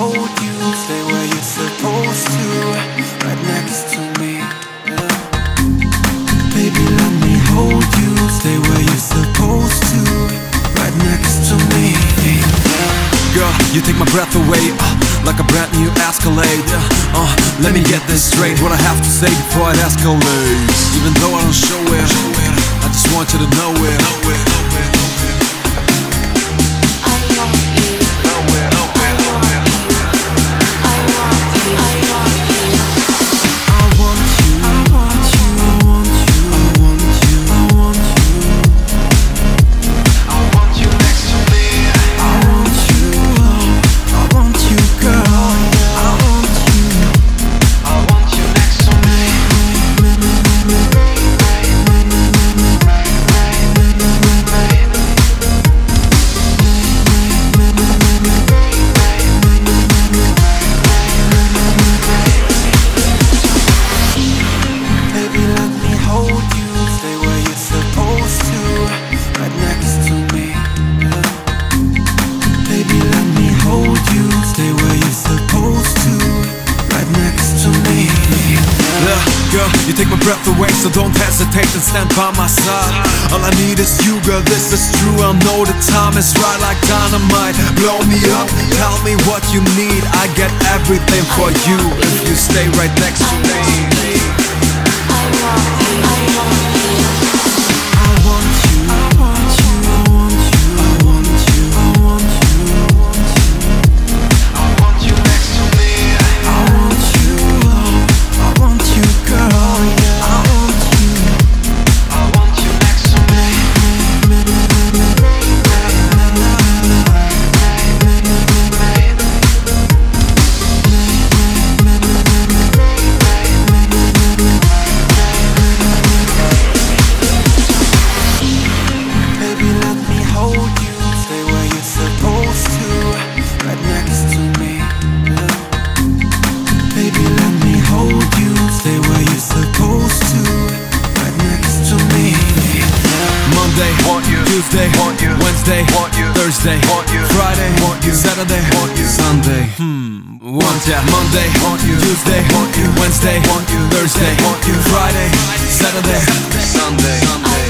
hold you, stay where you're supposed to, right next to me. Baby, let me hold you, stay where you're supposed to, right next to me. Girl, you take my breath away uh, Like a brand new Escalade. Uh, Let me get this straight. What I have to say before it escalates. Even though I don't show it I just want you to know it you take my breath away So don't hesitate and stand by my side. All I need is you, girl, this is true. I know the time is right like dynamite. Blow me up, tell me what you need. I get everything for you If you stay right next to me Tuesday, want you. Wednesday, want you. Thursday, want you. Friday, want you. Saturday, want you. Sunday, hmm, want ya. Monday, want you. Tuesday, want you. Wednesday, want you. Thursday, want you. Friday, Saturday, Sunday.